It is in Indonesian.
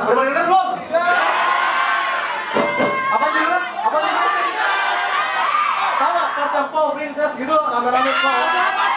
Berubah ingat belum? Iya. Apa ingat? Apa ingat? Tahu nggak part Princess gitu rame-rame. Iya.